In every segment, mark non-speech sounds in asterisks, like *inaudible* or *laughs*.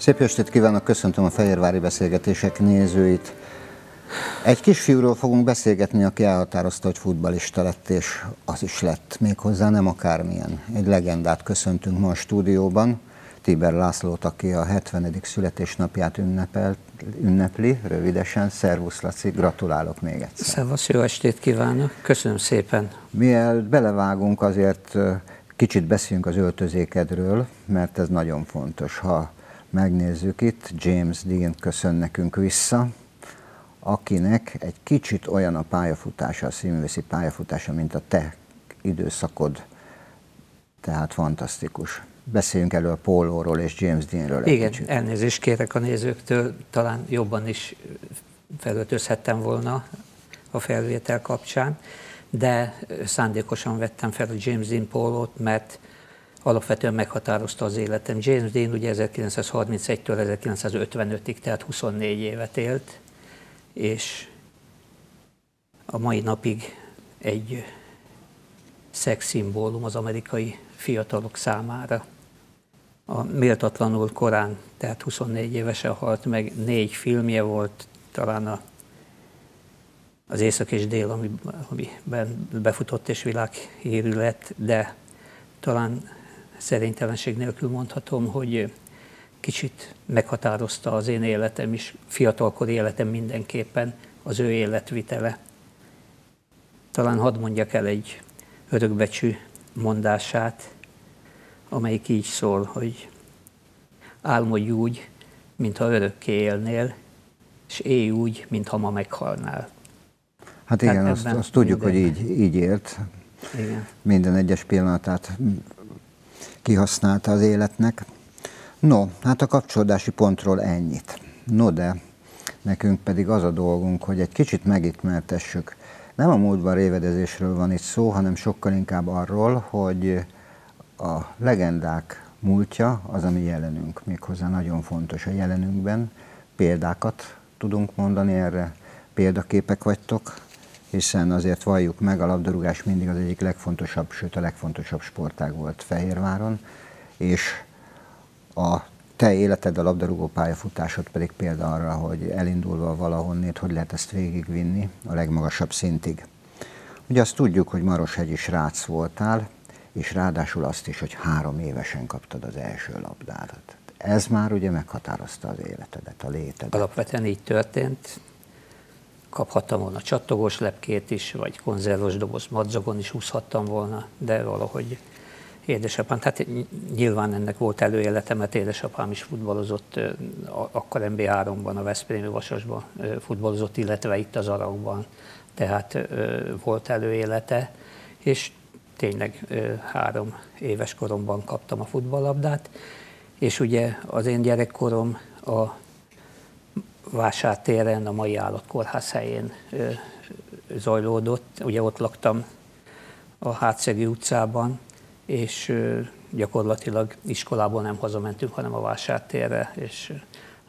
Szép estét kívánok, köszöntöm a Fehérvári Beszélgetések nézőit. Egy kisfiúról fogunk beszélgetni, aki elhatározta, hogy futbalista lett, és az is lett, méghozzá nem akármilyen. Egy legendát köszöntünk ma a stúdióban, Tiber Lászlót, aki a 70. születésnapját ünnepel, ünnepli, rövidesen. Szervusz Laci, gratulálok még egyszer. Szervusz, jó estét kívánok, köszönöm szépen. Mielőtt belevágunk, azért kicsit beszéljünk az öltözékedről, mert ez nagyon fontos. Ha megnézzük itt, James Dean köszön nekünk vissza, akinek egy kicsit olyan a pályafutása, a színvészi pályafutása, mint a te időszakod, tehát fantasztikus. Beszéljünk elő a Pólóról és James Deanről Igen, kicsit. elnézést kérek a nézőktől, talán jobban is felöltözhettem volna a felvétel kapcsán, de szándékosan vettem fel a James Dean pólót, mert alapvetően meghatározta az életem. James Dean ugye 1931-től 1955-ig, tehát 24 évet élt, és a mai napig egy szexszimbólum az amerikai fiatalok számára. A méltatlanul korán, tehát 24 évesen halt meg, négy filmje volt, talán a, az Észak és Dél, amiben befutott és világhírű lett, de talán szerénytelenség nélkül mondhatom, hogy kicsit meghatározta az én életem is, fiatalkori életem mindenképpen az ő életvitele. Talán hadd mondjak el egy örökbecsű mondását, amelyik így szól, hogy álmodj úgy, mintha örökké élnél, és élj úgy, mintha ma meghalnál. Hát igen, azt, azt tudjuk, minden... hogy így, így élt. Igen. Minden egyes pillanatát kihasználta az életnek. No, hát a kapcsolódási pontról ennyit. No de, nekünk pedig az a dolgunk, hogy egy kicsit megitmertessük. Nem a múltban révedezésről van itt szó, hanem sokkal inkább arról, hogy a legendák múltja az, ami jelenünk. Méghozzá nagyon fontos a jelenünkben. Példákat tudunk mondani erre, példaképek vagytok, hiszen azért valljuk meg, a labdarúgás mindig az egyik legfontosabb, sőt a legfontosabb sportág volt Fehérváron, és a te életed, a labdarúgó pályafutásod pedig példa arra, hogy elindulva valahonnét, hogy lehet ezt végigvinni a legmagasabb szintig. Ugye azt tudjuk, hogy Maroshegyi srác voltál, és ráadásul azt is, hogy három évesen kaptad az első labdádat. Ez már ugye meghatározta az életedet, a létedet. Alapvetően így történt kaphattam volna csattogós lepkét is, vagy konzervos doboz madzagon is úszhattam volna, de valahogy édesapám, tehát nyilván ennek volt előélete, mert édesapám is futballozott, akkor MB3-ban, a Veszprémi Vasasban futballozott, illetve itt az Arakban, tehát volt előélete, és tényleg három éves koromban kaptam a futballlabdát, és ugye az én gyerekkorom a vásártéren, a mai állatkórház helyén zajlódott. Ugye ott laktam a Hátszegi utcában, és gyakorlatilag iskolából nem hazamentünk, hanem a vásártérre, és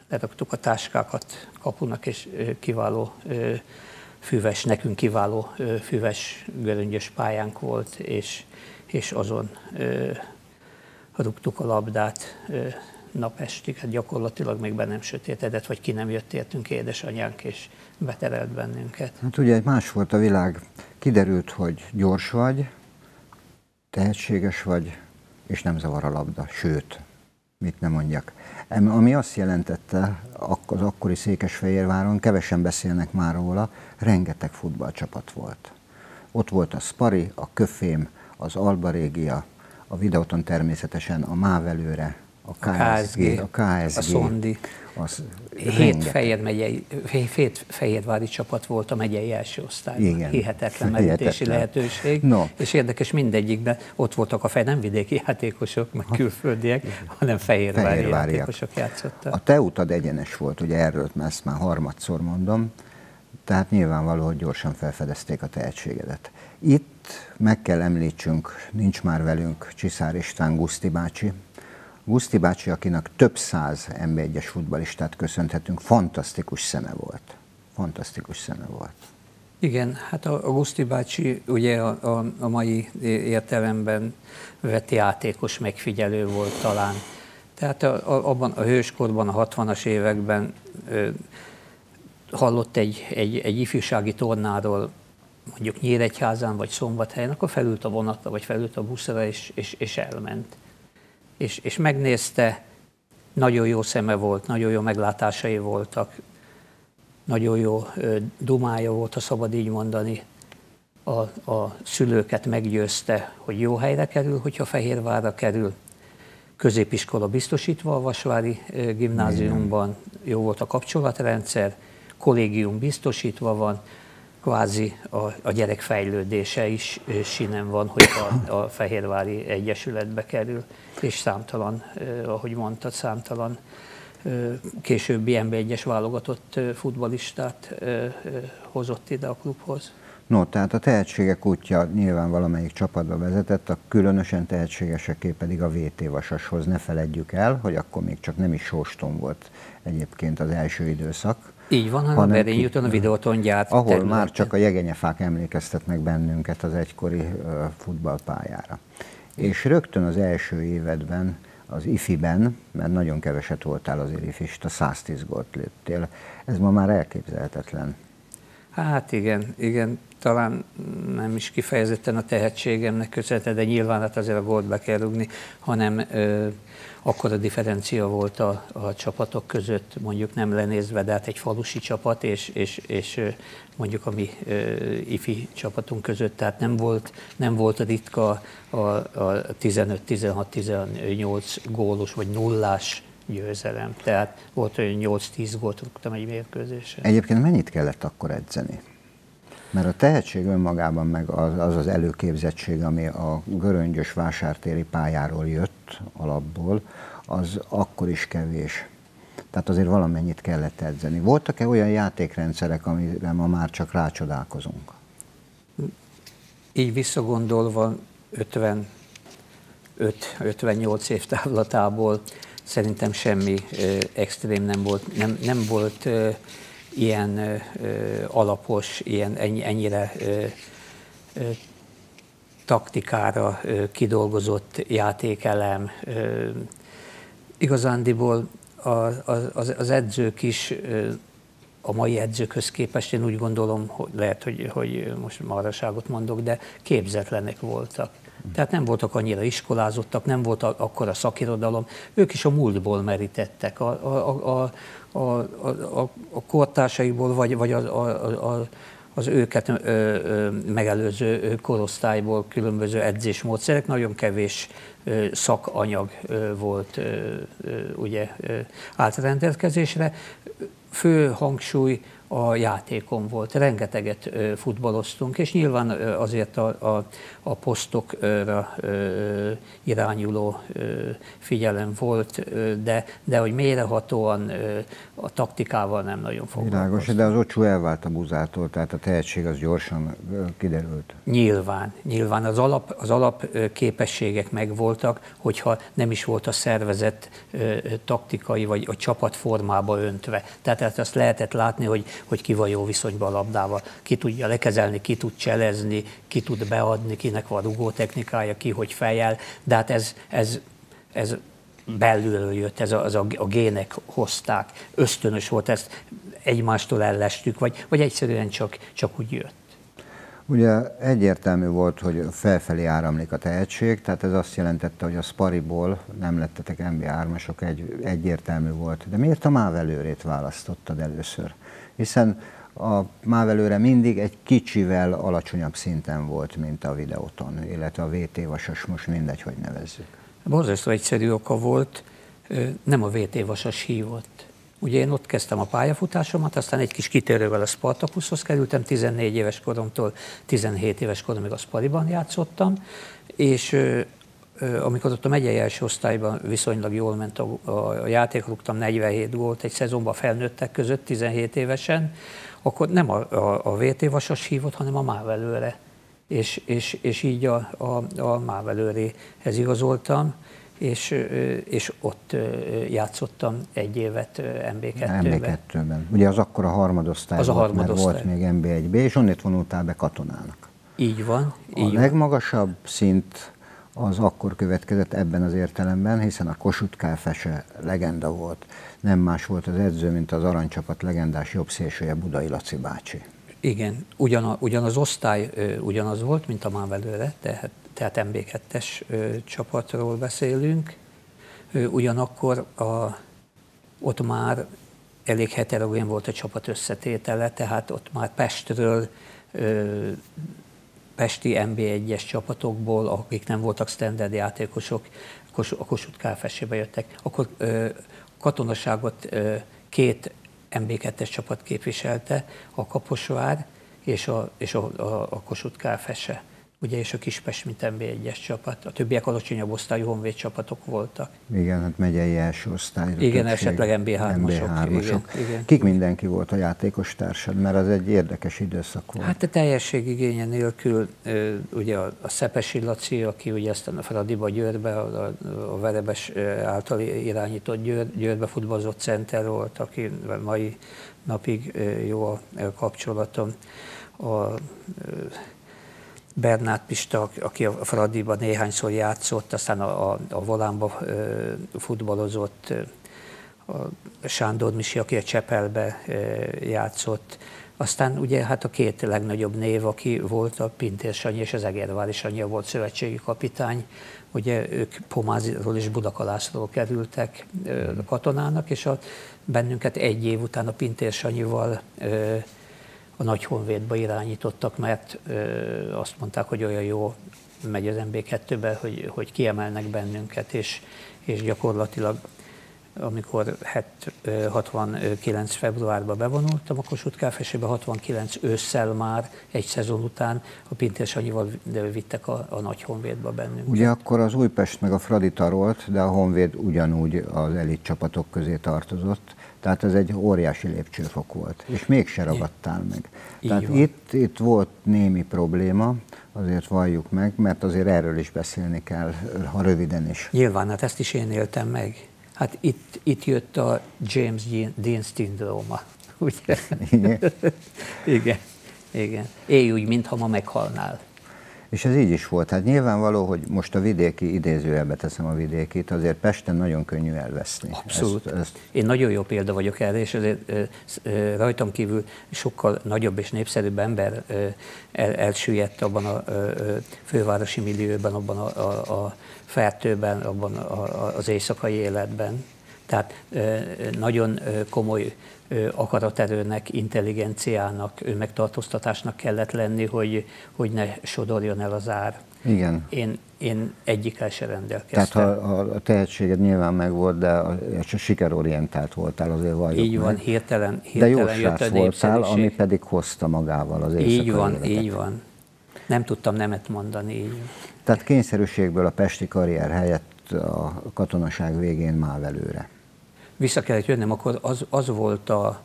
leraktuk a táskákat kapunak, és kiváló füves, nekünk kiváló füves göröngyös pályánk volt, és, és azon rúgtuk a labdát napestig, hát gyakorlatilag még be nem sötétedett, vagy ki nem jött értünk édesanyánk, és beterelt bennünket. Hát ugye más volt a világ. Kiderült, hogy gyors vagy, tehetséges vagy, és nem zavar a labda, sőt, mit nem mondjak. Ami azt jelentette az akkori Székesfehérváron, kevesen beszélnek már róla, rengeteg futballcsapat volt. Ott volt a Spari, a Köfém, az Alba Régia, a videóton természetesen a Mávelőre, a KSG, a, KSG, a Szondi. Az hét Fehér megyei, hét Fehérvári csapat volt a megyei első osztály. Igen. Hihetetlen merítési lehetőség. No. És érdekes mindegyikben ott voltak a fej, nem vidéki játékosok, meg külföldiek, hanem fehérvári, fehérvári játékosok játszottak. A te utad egyenes volt, ugye erről ezt már harmadszor mondom, tehát nyilvánvaló, hogy gyorsan felfedezték a tehetségedet. Itt meg kell említsünk, nincs már velünk Csiszár István Guszti bácsi, Guszti bácsi, akinek több száz NB1-es futbalistát köszönhetünk, fantasztikus szeme volt. Fantasztikus szeme volt. Igen, hát a Guszti bácsi ugye a, a, a mai értelemben vett játékos megfigyelő volt talán. Tehát a, a, abban a hőskorban, a 60-as években ö, hallott egy, egy, egy ifjúsági tornáról, mondjuk Nyíregyházán vagy Szombathelyen, akkor felült a vonatra, vagy felült a buszra, és, és, és elment. És, és megnézte, nagyon jó szeme volt, nagyon jó meglátásai voltak, nagyon jó dumája volt, ha szabad így mondani. A, a szülőket meggyőzte, hogy jó helyre kerül, hogyha Fehérvárra kerül. Középiskola biztosítva a Vasvári gimnáziumban, jó volt a kapcsolatrendszer, kollégium biztosítva van, kvázi a, a gyerek fejlődése is sinem van, hogy a, a Fehérvári Egyesületbe kerül, és számtalan, ahogy mondtad, számtalan későbbi NB1-es válogatott futbalistát hozott ide a klubhoz. No, tehát a tehetségek útja nyilván valamelyik csapatba vezetett, a különösen tehetségeseké pedig a VT Vasashoz. Ne feledjük el, hogy akkor még csak nem is Sóston volt egyébként az első időszak. Így van, hanem a Berényi úton a videóton gyárt Ahol területen. már csak a jegenyefák emlékeztetnek bennünket az egykori futballpályára. És rögtön az első évedben az IFI-ben, mert nagyon keveset voltál azért ifista, 110 gólt lőttél. Ez ma már elképzelhetetlen. Hát igen, igen, talán nem is kifejezetten a tehetségemnek köszönhető, de nyilván hát azért a gólt be kell rúgni, hanem ö, akkor a differencia volt a, a csapatok között, mondjuk nem lenézve, de hát egy falusi csapat, és, és, és mondjuk a mi ö, ifi csapatunk között, tehát nem volt, nem volt ritka a, a 15-16-18 gólos vagy nullás győzelem. Tehát volt olyan 8-10 gólt rúgtam egy mérkőzésen. Egyébként mennyit kellett akkor edzeni? Mert a tehetség önmagában meg az az, az előképzettség, ami a göröngyös vásártéri pályáról jött alapból, az akkor is kevés. Tehát azért valamennyit kellett edzeni. Voltak-e olyan játékrendszerek, amire ma már csak rácsodálkozunk? Így visszagondolva 55-58 év távlatából szerintem semmi ö, extrém nem volt, nem, nem volt ö, ilyen ö, alapos, ilyen ennyi, ennyire ö, ö, taktikára ö, kidolgozott játékelem. Ö, igazándiból az, az, az edzők is a mai edzőkhöz képest én úgy gondolom, hogy lehet, hogy, hogy most maraságot mondok, de képzetlenek voltak. Tehát nem voltak annyira iskolázottak, nem volt akkor a szakirodalom, ők is a múltból merítettek, a, a, a, a, a, a kortársaiból, vagy, vagy a, a, a, az őket ö, ö, megelőző korosztályból különböző edzésmódszerek, nagyon kevés ö, szakanyag ö, volt ö, ö, ugye ö, állt rendelkezésre. Fő hangsúly a játékon volt. Rengeteget futballoztunk, és nyilván azért a, a, a posztokra irányuló figyelem volt, de, de hogy mélyrehatóan a taktikával nem nagyon foglalkoztunk. Világos, de az Ocsú elvált a buzától, tehát a tehetség az gyorsan kiderült. Nyilván, nyilván az alap, az alap képességek megvoltak, hogyha nem is volt a szervezet taktikai vagy a csapatformába öntve. Tehát azt lehetett látni, hogy hogy ki van jó viszonyban a labdával, ki tudja lekezelni, ki tud cselezni, ki tud beadni, kinek van rugó technikája, ki hogy fejel, de hát ez, ez, ez belülről jött, ez a, az a, a gének hozták, ösztönös volt, ezt egymástól ellestük, vagy, vagy egyszerűen csak, csak úgy jött. Ugye egyértelmű volt, hogy felfelé áramlik a tehetség, tehát ez azt jelentette, hogy a Spariból nem lettetek NBA-ármasok, egy, egyértelmű volt. De miért a mávelőrét választottad először? Hiszen a mávelőre mindig egy kicsivel alacsonyabb szinten volt, mint a videóton, illetve a VT vasas, most mindegy, hogy nevezzük. Borzasztó egyszerű oka volt, nem a VT vasas hívott. Ugye én ott kezdtem a pályafutásomat, aztán egy kis kitérővel a Spartakuszhoz kerültem, 14 éves koromtól 17 éves koromig a Spariban játszottam, és amikor ott a megyei első osztályban viszonylag jól ment a, a játék, rúgtam 47 gólt egy szezonban felnőttek között, 17 évesen, akkor nem a, a, a VT Vasas hívott, hanem a Mávelőre. És, és, és így a, a, a Mávelőréhez igazoltam, és, és ott játszottam egy évet MB2-ben. MB2-ben. Ugye az akkor a harmadosztály az volt, a harmadosztály. mert volt még MB1B, és onnét vonultál be katonának. Így van. Így a van. legmagasabb szint az akkor következett ebben az értelemben, hiszen a Kossuth Kálfese legenda volt. Nem más volt az edző, mint az aranycsapat legendás jobbszélsője Budai Laci bácsi. Igen, ugyan, ugyan az osztály ö, ugyanaz volt, mint a Mávelőre, tehát, tehát MB2-es ö, csapatról beszélünk. Ö, ugyanakkor a, ott már elég heterogén volt a csapat összetétele, tehát ott már Pestről ö, pesti MB1-es csapatokból, akik nem voltak standard játékosok, a Kossuth Kálfesébe jöttek, akkor ö, katonaságot ö, két MB2-es csapat képviselte, a Kaposvár és a, és a, a, a Kossuth Kálfese ugye, és a Kispest, mint MB1-es csapat. A többiek alacsonyabb osztályú honvéd csapatok voltak. Igen, hát megyei első osztály. Igen, esetleg MB3-asok. MB3-asok. Igen, igen. Kik mindenki volt a játékos társad, mert az egy érdekes időszak volt. Hát a teljesség igénye nélkül, ugye a, a Szepesi Laci, aki ugye aztán a Fradiba Győrbe, a, a Verebes által irányított Győr, Győrbe futballozott center volt, aki mai napig jó a kapcsolatom. A, Bernát Pista, aki a Fradiban néhányszor játszott, aztán a, a, a Volánba futballozott, a Sándor Misi, aki a Csepelbe játszott, aztán ugye hát a két legnagyobb név, aki volt a Pintér Sanyi és az Egervári Sanyi volt szövetségi kapitány, ugye ők Pomáziról és Budakalászról kerültek katonának, és a, bennünket egy év után a Pintér Sanyival a nagy honvédba irányítottak, mert azt mondták, hogy olyan jó megy az MB2-be, hogy, hogy kiemelnek bennünket, és, és gyakorlatilag amikor 69. februárban bevonultam a Kossuth Kárfesébe, 69 ősszel már, egy szezon után a Pintér Sanyival vittek a, a nagy honvédba bennünket. Ugye akkor az Újpest meg a Fradi tarolt, de a honvéd ugyanúgy az elit csapatok közé tartozott. Tehát ez egy óriási lépcsőfok volt, és mégse ragadtál meg. Így Tehát itt, itt volt némi probléma, azért valljuk meg, mert azért erről is beszélni kell, ha röviden is. Nyilván, hát ezt is én éltem meg. Hát itt, itt jött a James Dean szindróma, ugye? Igen. *laughs* Igen. Igen. Élj úgy, mintha ma meghalnál. És ez így is volt. Hát nyilvánvaló, hogy most a vidéki, idézőjelbe teszem a vidékit, azért Pesten nagyon könnyű elveszni. Abszolút. Ezt, ezt... Én nagyon jó példa vagyok erre, és azért rajtam kívül sokkal nagyobb és népszerűbb ember el, elsüllyedt abban a fővárosi millióban, abban a, a, a fertőben, abban a, az éjszakai életben. Tehát nagyon komoly akaraterőnek, intelligenciának, önmegtartóztatásnak kellett lenni, hogy, hogy ne sodorjon el az ár. Igen. Én, én egyikkel se rendelkeztem. Tehát ha, a tehetséged nyilván megvolt, de a, a sikerorientált voltál azért valljuk Így van, hirtelen, hirtelen de jó jött a voltál, ami pedig hozta magával az éjszakai Így van, életet. így van. Nem tudtam nemet mondani. Így. Tehát kényszerűségből a pesti karrier helyett a katonaság végén mávelőre vissza kellett jönnöm, akkor az, az volt a,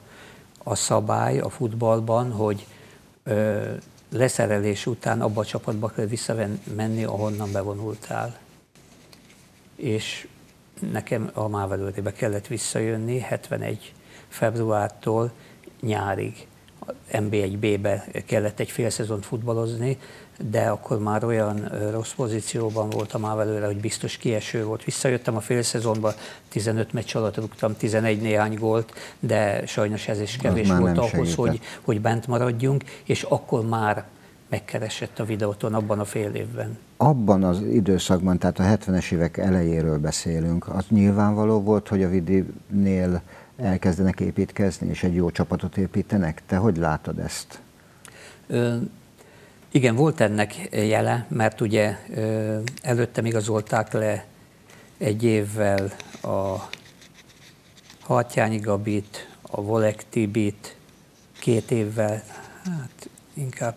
a szabály a futballban, hogy ö, leszerelés után abba a csapatba kell visszamenni, ahonnan bevonultál. És nekem a Mávelőrébe kellett visszajönni 71 februártól nyárig. MB1B-be kellett egy fél szezont futballozni, de akkor már olyan rossz pozícióban voltam előre, hogy biztos kieső volt. Visszajöttem a fél szezonban, 15 meccs alatt rúgtam 11 néhány gólt, de sajnos ez is kevés volt ahhoz, hogy, hogy bent maradjunk, és akkor már megkeresett a videóton abban a fél évben. Abban az időszakban, tehát a 70-es évek elejéről beszélünk, az nyilvánvaló volt, hogy a Vidinél elkezdenek építkezni, és egy jó csapatot építenek? Te hogy látod ezt? Igen, volt ennek jele, mert ugye előttem igazolták le egy évvel a Hartyányi Gabit, a Volek Tibit, két évvel, hát inkább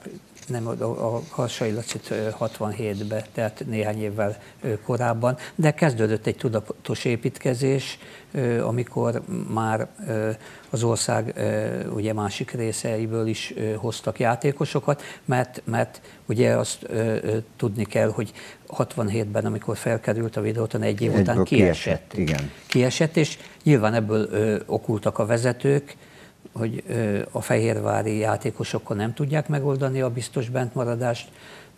nem a, Harsai Lacit 67-be, tehát néhány évvel korábban, de kezdődött egy tudatos építkezés, amikor már az ország ugye másik részeiből is hoztak játékosokat, mert, mert ugye azt tudni kell, hogy 67-ben, amikor felkerült a videóton, egy év után kiesett. kiesett. Igen. Kiesett, és nyilván ebből okultak a vezetők, hogy a fehérvári játékosokkal nem tudják megoldani a biztos bentmaradást,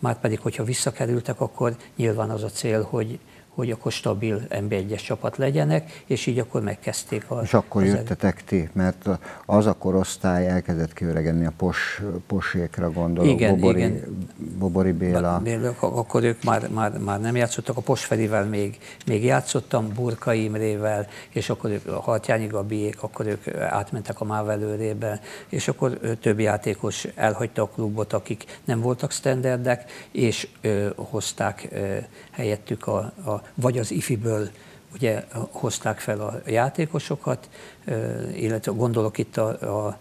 Márpedig, hogyha visszakerültek, akkor nyilván az a cél, hogy hogy akkor stabil NB1-es csapat legyenek, és így akkor megkezdték a... És akkor jöttetek ti, mert az a korosztály elkezdett kiöregenni a pos, posékra gondolok, igen, Bobori, igen. Bobori Béla. Béla. Akkor ők már, már, már nem játszottak, a Posferivel még, még játszottam, Burka Imrével, és akkor ők, a Hartyányi Gabiék, akkor ők átmentek a Mávelőrébe, és akkor több játékos elhagyta a klubot, akik nem voltak standardek, és ö, hozták ö, helyettük a, a vagy az ifiből ugye hozták fel a játékosokat, illetve gondolok itt a, a,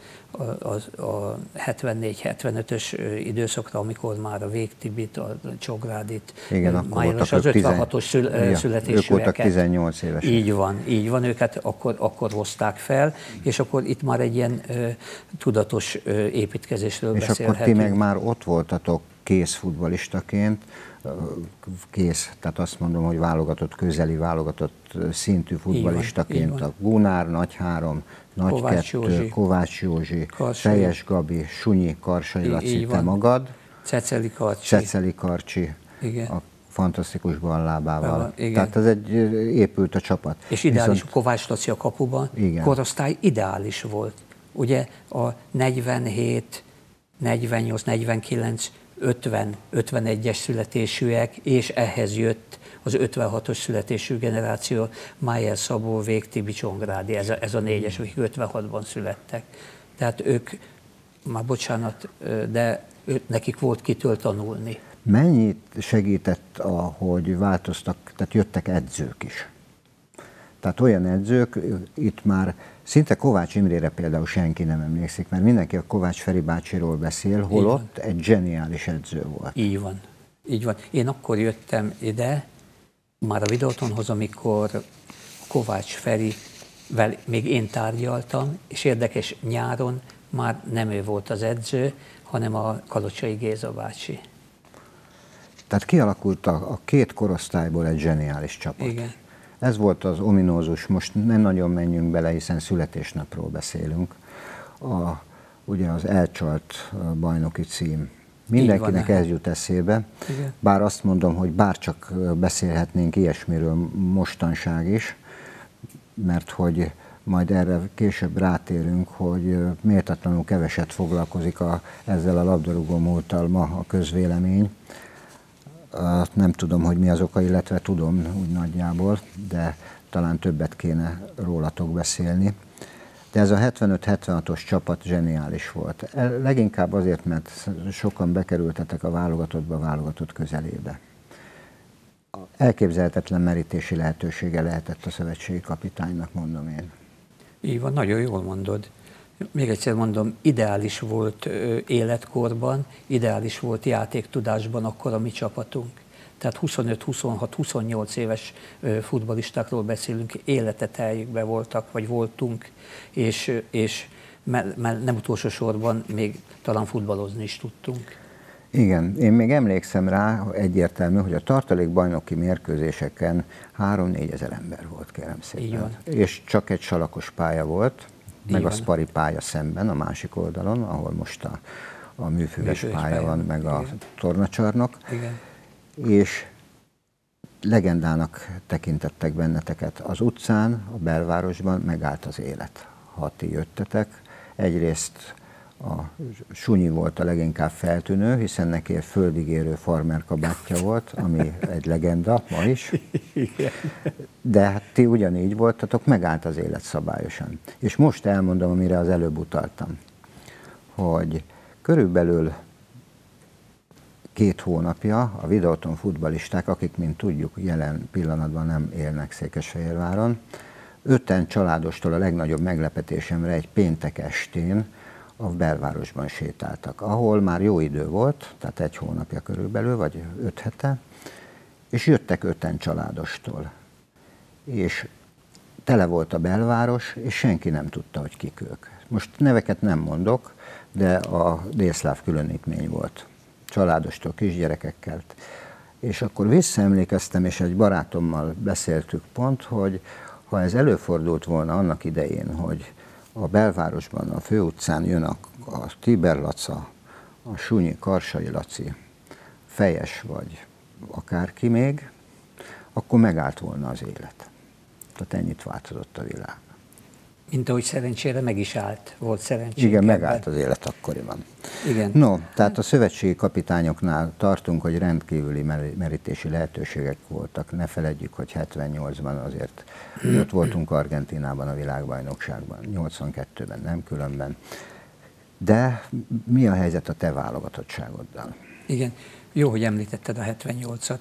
a, a 74-75-ös időszakra, amikor már a Végtibit, a Csográdit, Igen, akkor az 56-os szül, ja, születésűeket. Ők voltak 18 éves. Így van, így van, őket akkor, akkor hozták fel, és akkor itt már egy ilyen ö, tudatos ö, építkezésről és beszélhetünk. És akkor ti meg már ott voltatok kész futbalistaként, kész, tehát azt mondom, hogy válogatott, közeli válogatott szintű futbalistaként a Gunár, Nagy Három, Nagy Kovács Kettő, Józsi, Kovács Józsi, Fejes Gabi, Sunyi, Karsai Laci, te magad. Ceceli Karcsi. Ceceli Karcsi. Igen. A fantasztikus ballábával. Igen. Tehát ez egy, épült a csapat. És ideális Viszont... Kovács Laci a kapuban, igen. korosztály ideális volt. Ugye a 47, 48, 49 50-51-es születésűek, és ehhez jött az 56-os születésű generáció, Májer Szabó, Vég, Tibi, Csongrádi, ez a, ez a négyes, akik 56-ban születtek. Tehát ők, már bocsánat, de nekik volt kitől tanulni. Mennyit segített, hogy változtak, tehát jöttek edzők is? Tehát olyan edzők, itt már Szinte Kovács Imrére például senki nem emlékszik, mert mindenki a Kovács Feri bácsiról beszél, holott egy zseniális edző volt. Így van. Így van. Én akkor jöttem ide, már a videótonhoz, amikor Kovács Ferivel még én tárgyaltam, és érdekes nyáron már nem ő volt az edző, hanem a Kalocsai Géza bácsi. Tehát kialakult a, a két korosztályból egy zseniális csapat. Igen. Ez volt az ominózus, most nem nagyon menjünk bele, hiszen születésnapról beszélünk. A, ugye az elcsalt bajnoki cím. Mindenkinek ez jut eszébe, Igen. bár azt mondom, hogy bárcsak beszélhetnénk ilyesmiről mostanság is, mert hogy majd erre később rátérünk, hogy méltatlanul keveset foglalkozik a, ezzel a labdarúgó múlttal ma a közvélemény nem tudom, hogy mi az oka, illetve tudom úgy nagyjából, de talán többet kéne rólatok beszélni. De ez a 75-76-os csapat zseniális volt. Leginkább azért, mert sokan bekerültetek a válogatottba, a válogatott közelébe. Elképzelhetetlen merítési lehetősége lehetett a szövetségi kapitánynak, mondom én. Így van, nagyon jól mondod. Még egyszer mondom, ideális volt életkorban, ideális volt játéktudásban akkor a mi csapatunk. Tehát 25, 26, 28 éves futbalistákról beszélünk, életeteljükbe voltak, vagy voltunk, és, és nem utolsó sorban még talán futballozni is tudtunk. Igen, én még emlékszem rá egyértelmű, hogy a tartalékbajnoki mérkőzéseken 3-4 ezer ember volt, kérem szépen. És csak egy salakos pálya volt, meg a Spari pálya szemben, a másik oldalon, ahol most a, a műfüves pálya, pálya van, meg Igen. a tornacsarnok. Igen. És legendának tekintettek benneteket. Az utcán, a belvárosban megállt az élet. Ha ti jöttetek, egyrészt a Sunyi volt a leginkább feltűnő, hiszen neki egy földig érő farmer kabátja volt, ami egy legenda ma is. De hát ti ugyanígy voltatok, megállt az élet szabályosan. És most elmondom, amire az előbb utaltam, hogy körülbelül két hónapja a videóton futbalisták, akik, mint tudjuk, jelen pillanatban nem élnek Székesfehérváron, öten családostól a legnagyobb meglepetésemre egy péntek estén a belvárosban sétáltak, ahol már jó idő volt, tehát egy hónapja körülbelül, vagy öt hete, és jöttek öten családostól. És tele volt a belváros, és senki nem tudta, hogy kik ők. Most neveket nem mondok, de a délszláv különítmény volt. Családostól, kisgyerekekkel. És akkor visszaemlékeztem, és egy barátommal beszéltük pont, hogy ha ez előfordult volna annak idején, hogy a belvárosban, a főutcán jön a, a Tiber Laca, a Sunyi Karsai Laci, fejes vagy akárki még, akkor megállt volna az élet. Tehát ennyit változott a világ. Mint ahogy szerencsére meg is állt, volt szerencsére. Igen, megállt az élet akkoriban. Igen. No, tehát a szövetségi kapitányoknál tartunk, hogy rendkívüli merítési lehetőségek voltak. Ne feledjük, hogy 78-ban azért ott voltunk Argentinában a világbajnokságban, 82-ben nem különben. De mi a helyzet a te válogatottságoddal? Igen, jó, hogy említetted a 78-at.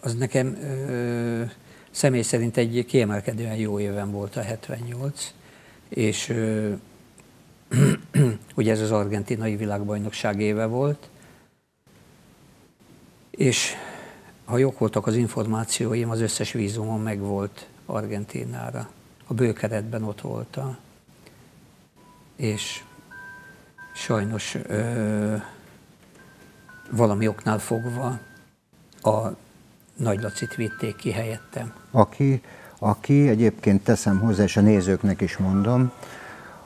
Az nekem ö, személy szerint egy kiemelkedően jó éven volt a 78, és ö, *clears throat* ugye ez az argentinai világbajnokság éve volt, és ha jók voltak az információim, az összes vízumon meg volt Argentinára. A bőkeretben ott voltam. És sajnos ö, valami oknál fogva a Nagy Lacit vitték ki helyettem. Aki, aki egyébként teszem hozzá, és a nézőknek is mondom,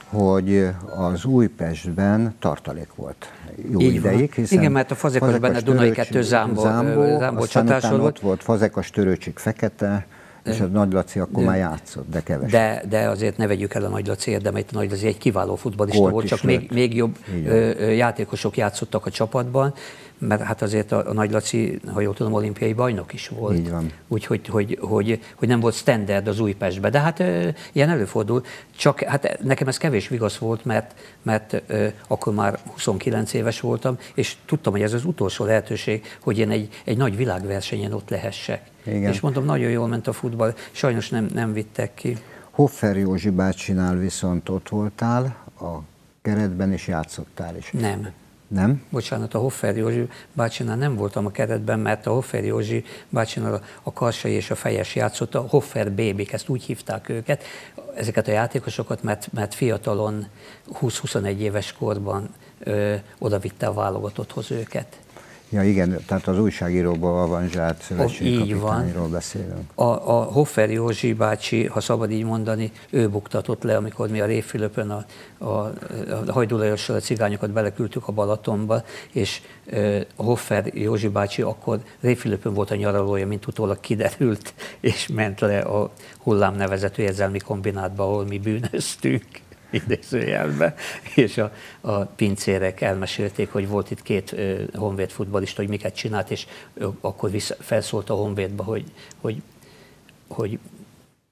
hogy az Újpestben tartalék volt jó Így ideig. Hiszen Igen, mert a Fazekas, Fazekas benne Dunai 2 Zámbó, Zámbó, Zámbó csatásod volt. volt Fazekas Törőcsik Fekete, és a Nagy Laci akkor de, már játszott, de kevesen. De, de azért ne vegyük el a Nagy Laci érdemeit, a Nagy Laci egy kiváló futballista volt, volt csak még, még jobb játékosok játszottak a csapatban, mert hát azért a, a Nagy Laci, ha jól tudom, olimpiai bajnok is volt. Így van. Úgyhogy hogy, hogy, hogy nem volt standard az Újpestben. De hát e, ilyen előfordul. Csak hát nekem ez kevés vigasz volt, mert, mert akkor már 29 éves voltam, és tudtam, hogy ez az utolsó lehetőség, hogy én egy, egy nagy világversenyen ott lehessek. Igen. És mondom, nagyon jól ment a futball, sajnos nem, nem vittek ki. Hoffer Józsi bácsinál viszont ott voltál, a keretben is játszottál is. Nem. Nem? Bocsánat, a Hoffer Józsi bácsinál nem voltam a keretben, mert a Hoffer Józsi bácsinál a Karsai és a Fejes játszott, a Hoffer bébik, ezt úgy hívták őket, ezeket a játékosokat, mert, mert fiatalon, 20-21 éves korban ö, oda vitte a válogatotthoz őket. Ja igen, tehát az újságíróból avanzsált szövetségi kapitányról beszélünk. A, a Hoffer Józsi bácsi, ha szabad így mondani, ő buktatott le, amikor mi a Réfülöpön a, a, a Hajdulajossal a cigányokat beleküldtük a Balatonba, és a Hoffer Józsi bácsi akkor Réfülöpön volt a nyaralója, mint utólag kiderült, és ment le a hullám nevezető érzelmi kombinátba, ahol mi bűnöztünk idézőjelbe, és a, a pincérek elmesélték, hogy volt itt két uh, honvéd futbalista, hogy miket csinált, és uh, akkor vissza, felszólt a honvédba, hogy, hogy, hogy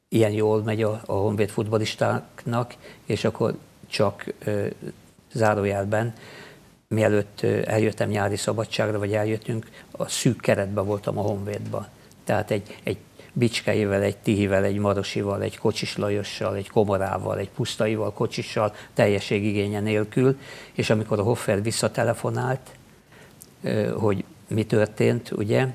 ilyen jól megy a, a honvéd futbalistáknak, és akkor csak uh, zárójelben, mielőtt eljöttem nyári szabadságra, vagy eljöttünk, a szűk keretben voltam a honvédban. Tehát egy, egy Bicskeivel, egy Tihivel, egy Marosival, egy Kocsis Lajossal, egy Komorával, egy Pusztaival, Kocsissal, teljességigénye nélkül, és amikor a Hoffer visszatelefonált, hogy mi történt, ugye,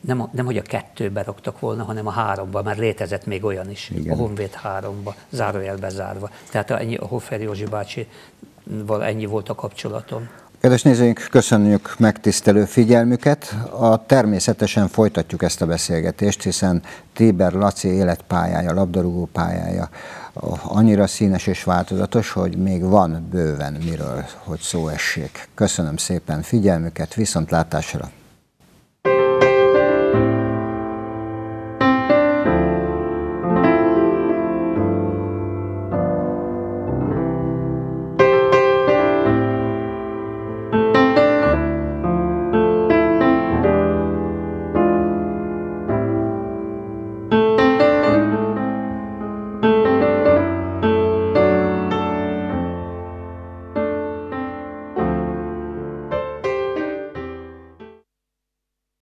nem, nem hogy a kettőbe raktak volna, hanem a háromba, mert létezett még olyan is, Igen. a Honvéd háromba, zárójelbe zárva. Tehát ennyi, a Hoffer Józsi bácsival ennyi volt a kapcsolatom. Kedves nézőink, köszönjük megtisztelő figyelmüket. A természetesen folytatjuk ezt a beszélgetést, hiszen Téber Laci életpályája, labdarúgó pályája annyira színes és változatos, hogy még van bőven miről, hogy szó essék. Köszönöm szépen figyelmüket, viszontlátásra!